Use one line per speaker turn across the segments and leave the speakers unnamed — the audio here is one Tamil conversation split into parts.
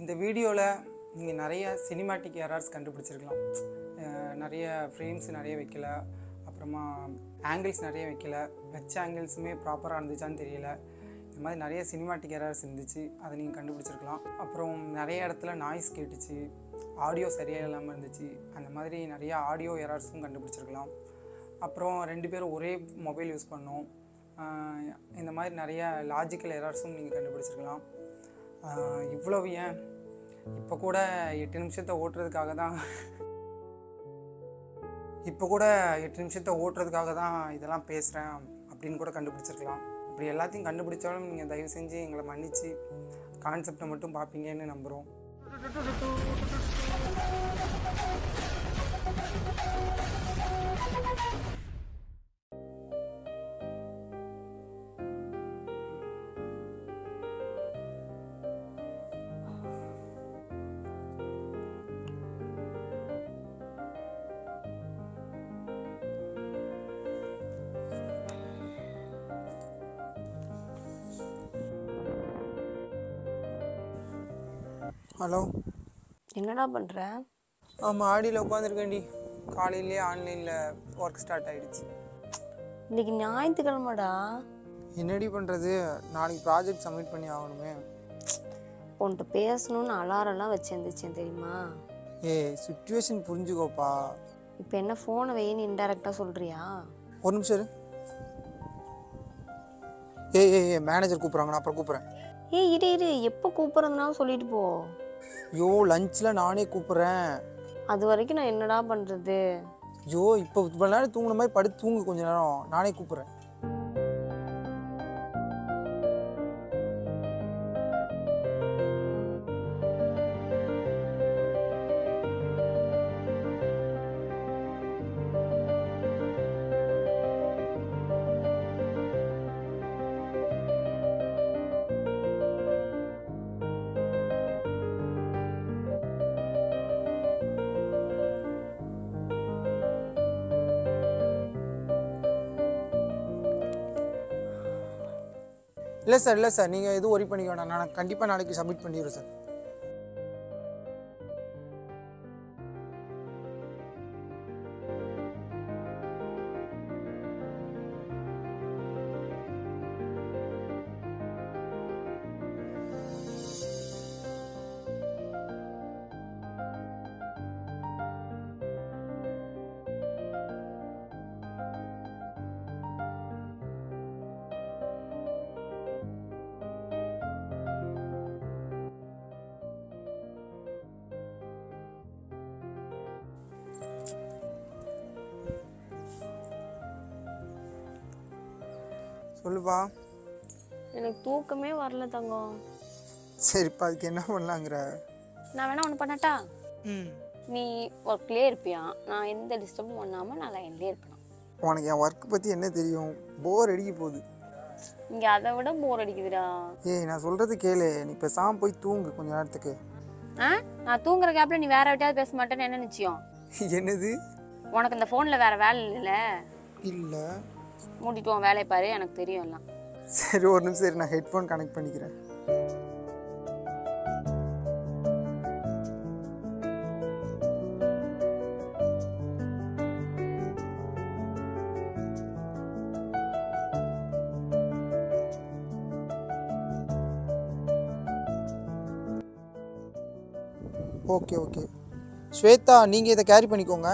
இந்த வீடியோவில் நீங்கள் நிறைய சினிமாட்டிக் எரர்ஸ் கண்டுபிடிச்சிருக்கலாம். நிறைய ஃப்ரேம்ஸ் நிறைய வைக்கல. அப்புறமா ஆங்கிள்ஸ் நிறைய வைக்கல. வச்ச ஆங்கிள்ஸுமே ப்ராப்பராக இருந்துச்சான்னு தெரியல. இந்த மாதிரி நிறைய சினிமாட்டிக் எரர்ஸ் இருந்துச்சு. அதை நீங்கள் கண்டுபிடிச்சிருக்கலாம். அப்புறம் நிறைய இடத்துல நாய்ஸ் கேட்டுச்சு. ஆடியோ சரியாக இல்லாமல் இருந்துச்சு. அந்த மாதிரி நிறைய ஆடியோ எரர்ஸும் கண்டுபிடிச்சிருக்கலாம். அப்புறம் ரெண்டு பேரும் ஒரே மொபைல் யூஸ் பண்ணோம். இந்த மாதிரி நிறைய லாஜிக்கல் எரர்ஸும் நீங்கள் கண்டுபிடிச்சிருக்கலாம். இவ்வளவு ஏன்? இப்போ கூட எட்டு நிமிஷத்தை ஓட்டுறதுக்காக தான் இப்போ கூட எட்டு நிமிஷத்தை ஓட்டுறதுக்காக தான் இதெல்லாம் பேசுகிறேன் அப்படின்னு கூட கண்டுபிடிச்சிருக்கலாம். இப்படி எல்லாத்தையும் கண்டுபிடிச்சாலும் நீங்கள் தயவு செஞ்சு எங்களை மன்னிச்சு கான்செப்டை மட்டும் பார்ப்பீங்கன்னு நம்புகிறோம் ஹலோ.
என்னடா பண்ணுற
ஆமாம் ஆடியில் உட்காந்துருக்கேன்டி காலையிலேயே ஆன்லைனில் ஒர்க் ஸ்டார்ட் ஆகிடுச்சு
இன்னைக்கு ஞாயிற்றுக்கிழமைடா.
என்னடி பண்ணுறது நாளைக்கு ப்ராஜெக்ட் சப்மிட் பண்ணி ஆகணுமே.
உன்கிட்ட பேசணும்னு அலாரம்லாம் வச்சிருந்துச்சேன் தெரியுமா?
ஏ சுச்சுவேஷன் புரிஞ்சுக்கோப்பா.
இப்போ என்ன ஃபோனை வெயின்னு இன்டெரக்டாக சொல்கிறியா
ஒரு நிமிஷம் இரு. ஏய் ஏய் ஏய் மேனேஜர் கூப்பிட்றாங்க நான் அப்புறம் கூப்பிட்றேன்.
ஏய் இரு இரு. எப்போ கூப்பிட்றதுனாலும் சொல்லிட்டு போ.
ஐயோ லஞ்சில் நானே கூப்பிட்றேன்.
அது வரைக்கும் நான் என்னடா பண்ணுறது
ஐயோ இப்போ இவ்வளோ நேரம் தூங்குன மாதிரி படுத்து தூங்கு கொஞ்ச நேரம். நானே கூப்பிட்றேன். இல்லை சார் இல்லை சார். நீங்கள் எதுவும் ஒரி பண்ணிக்க வேணாம். நான் கண்டிப்பாக நாளைக்கு சப்மிட் பண்ணிடுறேன் சார். சொல்லுப்பா
எனக்கு தூக்கமே வரல தங்கம்.
சரிப்பா அதுக்கு என்ன பண்ணலாங்கிற?
நான் வேணா ஒன்று பண்ணட்டா?
ம்.
நீ ஒர்க்லேயே இருப்பியா? நான் எந்த டிஸ்டர்பும் பண்ணாமல் நான் லைன்லேயே இருப்பேன்?
உனக்கு என் ஒர்க் பற்றி என்ன தெரியும்? போர் அடிக்க போகுது.
இங்கே அதை விட போர் அடிக்குதுடா.
ஏய் நான் சொல்கிறது கேளு. நீ பேசாம போய் தூங்கு கொஞ்ச நேரத்துக்கு.
ஆ? நான் தூங்குற கேப்பில் நீ வேற விட்டாவது பேச மாட்டேன்னு என்ன நிச்சயம்?
என்னது?
உனக்கு இந்த ஃபோனில் வேற வேலை இல்லைல்ல?
இல்லை.
மூடிட்டு உன் வேலையை பாரு எனக்கு தெரியும் எல்லாம்.
சரி ஒரு நிமிஷம் சரி நான் ஹெட்ஃபோன் கனெக்ட் பண்ணிக்கிறேன். ஓகே ஓகே ஸ்வேதா நீங்கள் இதை கேரி பண்ணிக்கோங்க.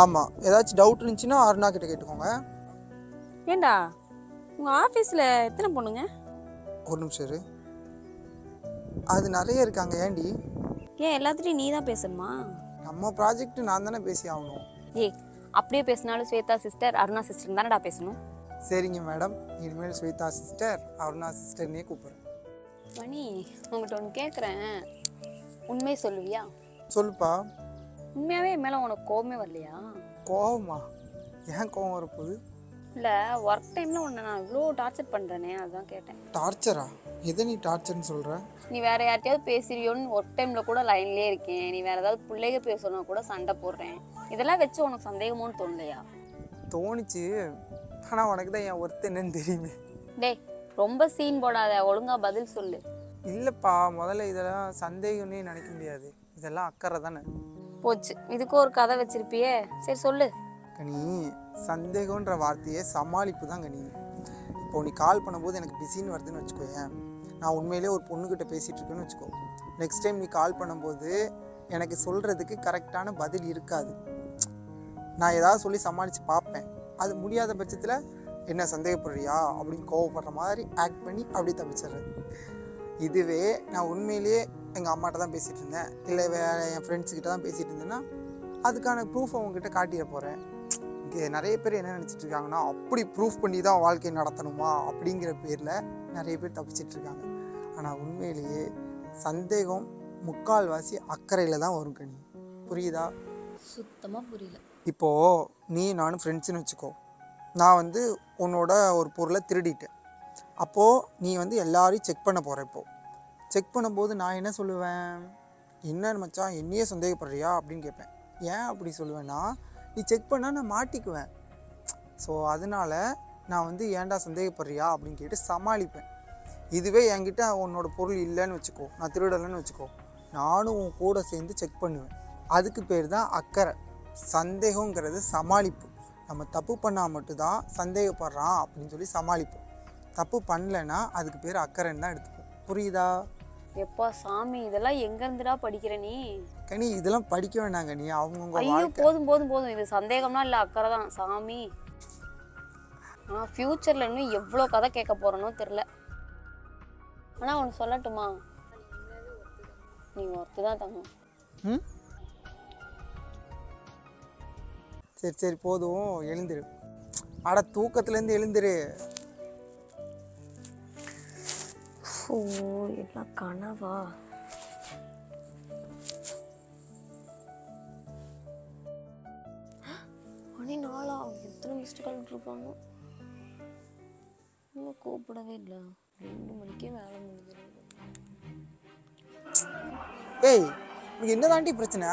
ஆமாம் ஏதாச்சும் டவுட் இருந்துச்சுன்னா அருணா கிட்ட கேட்டுக்கோங்க.
ஏண்டா? உங்க ஆபீஸ்ல எத்தனை பொண்ணுங்க?
ஒரு நிமிஷம் இரு. அது நிறைய இருக்காங்க. ஏண்டி?
ஏன் எல்லாத்துட்டையும் நீ தான் பேசணுமா?
நம்ம ப்ராஜெக்ட் நான் தானே பேசி ஆகணும்.
ஏய் அப்படியே பேசினாலும் ஸ்வேதா சிஸ்டர் அருணா சிஸ்டர் தானடா பேசணும்?
சரிங்க மேடம் இனிமேல் ஸ்வேதா சிஸ்டர் அருணா சிஸ்டர்னே கூப்பிட்றேன்.
மணி உங்கள்கிட்ட ஒன்று கேட்குறேன் உண்மையை சொல்லுவியா?
சொல்லுப்பா.
உண்மையாகவே என் மேலே உனக்கு கோவமே வரலையா?
கோவமா? ஏன் கோவம் வரப்போகுது?
இல்லை ஒர்க் டைமில் உன்னை நான் இவ்வளோ டார்ச்சர் பண்ணுறேனே அதுதான் கேட்டேன்.
டார்ச்சரா எதை நீ டார்ச்சர்னு சொல்கிற
நீ வேற யார்ட்டையாவது பேசுறியோன்னு ஒர்க் டைமில் கூட லைன்லேயே இருக்கேன். நீ வேற ஏதாவது பிள்ளைக பேசணும்னா கூட சண்டை போடுறேன். இதெல்லாம் வச்சு உனக்கு சந்தேகமோன்னு தோணலையா?
தோணுச்சு. ஆனால் உனக்கு தான் என் ஒர்த்து என்னன்னு தெரியுமே.
டேய் ரொம்ப சீன் போடாத. ஒழுங்கா பதில் சொல்லு.
இல்லைப்பா முதல்ல இதெல்லாம் சந்தேகம்னே நினைக்க முடியாது. இதெல்லாம் அக்கறை தானே.
போச்சு. இதுக்கும் ஒரு கதை வச்சிருப்பியே. சரி சொல்லு.
கனி சந்தேகம்ன்ற வார்த்தையே சமாளிப்பு தான் கனி. இப்போ நீ கால் பண்ணும்போது எனக்கு பிஸின்னு வருதுன்னு வச்சுக்கோயேன். நான் உண்மையிலே ஒரு பொண்ணுக்கிட்ட பேசிகிட்டு இருக்கேன்னு வச்சுக்கோ. நெக்ஸ்ட் டைம் நீ கால் பண்ணும்போது எனக்கு சொல்கிறதுக்கு கரெக்டான பதில் இருக்காது. நான் ஏதாவது சொல்லி சமாளித்து பார்ப்பேன். அது முடியாத பட்சத்தில் என்ன சந்தேகப்படுறியா அப்படின்னு கோவப்படுற மாதிரி ஆக்ட் பண்ணி அப்படியே தப்பிச்சிடுறது இதுவே நான் உண்மையிலேயே எங்கள் அம்மாட்ட தான் பேசிகிட்டு இருந்தேன் இல்லை வேறு என் ஃப்ரெண்ட்ஸுக்கிட்ட தான் பேசிகிட்டு இருந்தேன்னா அதுக்கான ப்ரூஃப் அவங்ககிட்ட காட்டிட போகிறேன் இங்கே நிறைய பேர் என்ன நினச்சிட்டு இருக்காங்கன்னா அப்படி ப்ரூஃப் பண்ணி தான் வாழ்க்கை நடத்தணுமா? அப்படிங்கிற பேரில் நிறைய பேர் தப்பிச்சிட்டு இருக்காங்க ஆனால் உண்மையிலேயே சந்தேகம் முக்கால்வாசி அக்கறையில் தான் வரும் கனி. புரியுதா?
சுத்தமா புரியல.
இப்போது நீ நானும் ஃப்ரெண்ட்ஸ்னு வச்சுக்கோ. நான் வந்து உன்னோட ஒரு பொருளை திருடிட்டேன். அப்போது நீ வந்து எல்லாரையும் செக் பண்ண போகிற இப்போது செக் பண்ணும்போது நான் என்ன சொல்லுவேன்? என்ன மச்சான் என்னையே சந்தேகப்படுறியா? அப்படின்னு கேட்பேன். ஏன் அப்படி சொல்லுவேன்னா நீ செக் பண்ணால் நான் மாட்டிக்குவேன். ஸோ அதனால் நான் வந்து ஏன்டா சந்தேகப்படுறியா? அப்படின்னு கேட்டு சமாளிப்பேன். இதுவே என்கிட்ட உன்னோட பொருள் இல்லைன்னு வச்சுக்கோ. நான் திருடலைன்னு வச்சுக்கோ. நானும் உன் கூட சேர்ந்து செக் பண்ணுவேன். அதுக்கு பேர் தான் அக்கறை. சந்தேகங்கிறது சமாளிப்பு. நம்ம தப்பு பண்ணால் மட்டும்தான் சந்தேகப்படுறான் அப்படின்னு சொல்லி சமாளிப்போம். தப்பு பண்ணலைன்னா அதுக்கு பேர் அக்கறைன்னு தான் எடுத்துப்போம். புரியுதா?
எப்பா சாமி இதெல்லாம் எங்க இருந்துடா படிக்கிற நீ?
கனி இதெல்லாம் படிக்க வேண்டாங்க நீ. அவங்கவுங்க
ஐயோ போதும் போதும் போதும். இது சந்தேகம்னா இல்ல அக்கறை தான். சாமி. ஆனா ஃபியூச்சர்ல இன்னும் எவ்வளோ கதை கேட்க போறேனோ தெரியல. ஆனா ஒன்று சொல்லட்டுமா? நீ ஒருத்து தான் தங்கம்.
ம்? சரி சரி போதும். எழுந்திரு. அட தூக்கத்துலேருந்து எழுந்திரு.
ஓ எல்லாம் கனவா? மணி நாளா எத்தனை மிஸ்டு கால் இருப்பாங்க இன்னும் கூப்பிடவே இல்லை. ரெண்டு மணிக்கே வேலை முடிஞ்சிருக்கு
ஏய் உனக்கு என்ன தாண்டி பிரச்சனை?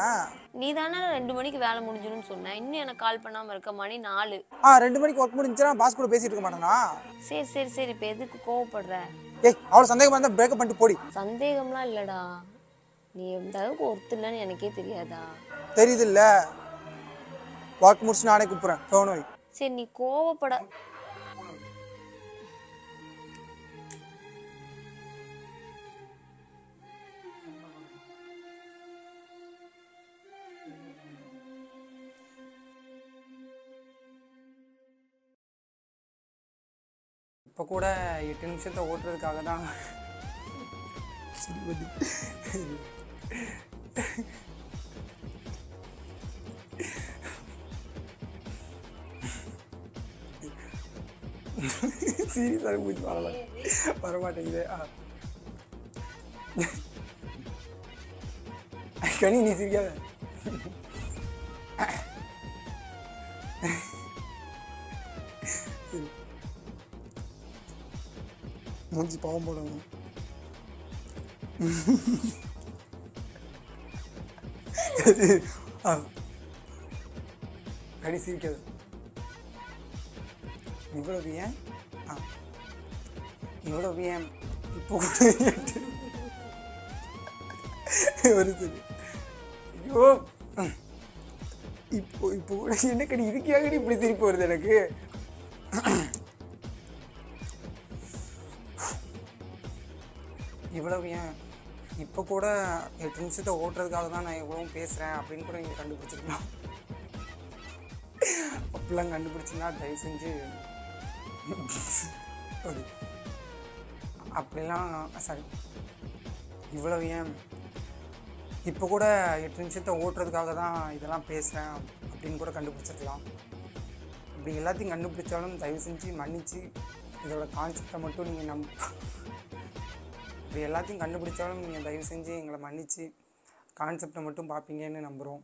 நீ தானே ரெண்டு மணிக்கு வேலை முடிஞ்சிடும்னு சொன்ன. இன்னும் எனக்கு கால் பண்ணாம இருக்க. மணி நாலு.
ஆ ரெண்டு மணிக்கு ஒர்க் முடிஞ்சுன்னா பாஸ் கூட பேசிட்டு இருக்க மாட்டானா?
சரி சரி சரி. இப்போ எதுக்கு கோவப்படுற?
ஏய் அவ்வளோ சந்தேகமாக இருந்தால் பிரேக்கப் பண்ணிட்டு போடி.
சந்தேகம்லாம் இல்லடா. நீ எந்த அளவுக்கு ஒருத்தர் இல்லைன்னு எனக்கே தெரியாதா?
தெரியுது இல்லை ஒர்க் முடிச்சு நானே கூப்பிட்றேன். ஃபோன் வை.
சரி நீ கோவப்பட
இப்போ கூட எட்டு நிமிஷத்தை ஓட்டுறதுக்காக தான் சிரிப்பது. சீரியஸாக போச்சு வரல வரமாட்டேங்குது. ஆ. கனி நீ சிரிக்காத. மூஞ்சி பாவம் போடணும் கடி சிரிக்காது இவ்வளவு ஏன் ஆ இவ்வளவு ஏன் இப்போ கூட? ஒரு ஐயோ இப்போ இப்போ கூட என்ன கடி இதுக்காகடி இப்படி திருப்பி வருது எனக்கு இவ்வளவு ஏன்? இப்போ கூட எட்டு நிமிஷத்தை ஓட்டுறதுக்காக தான் நான் எவ்வளோ பேசுகிறேன் அப்படின்னு கூட நீங்கள் கண்டுபிடிச்சிருக்கலாம் அப்படிலாம் கண்டுபிடிச்சிங்கன்னா தயவு செஞ்சு அப்படிலாம் சாரி இவ்வளவு ஏன்? இப்போ கூட எட்டு நிமிஷத்தை ஓட்டுறதுக்காக தான் இதெல்லாம் பேசுகிறேன் அப்படின்னு கூட கண்டுபிடிச்சிருக்கலாம். இப்படி எல்லாத்தையும் கண்டுபிடிச்சாலும் தயவு செஞ்சு மன்னித்து இதோட கான்செப்டை மட்டும் நீங்கள் நம் இப்படி எல்லாத்தையும் கண்டுபிடிச்சாலும் நீங்கள் தயவு செஞ்சு எங்களை மன்னித்து கான்செப்டை மட்டும் பார்ப்பீங்கன்னு நம்புகிறோம்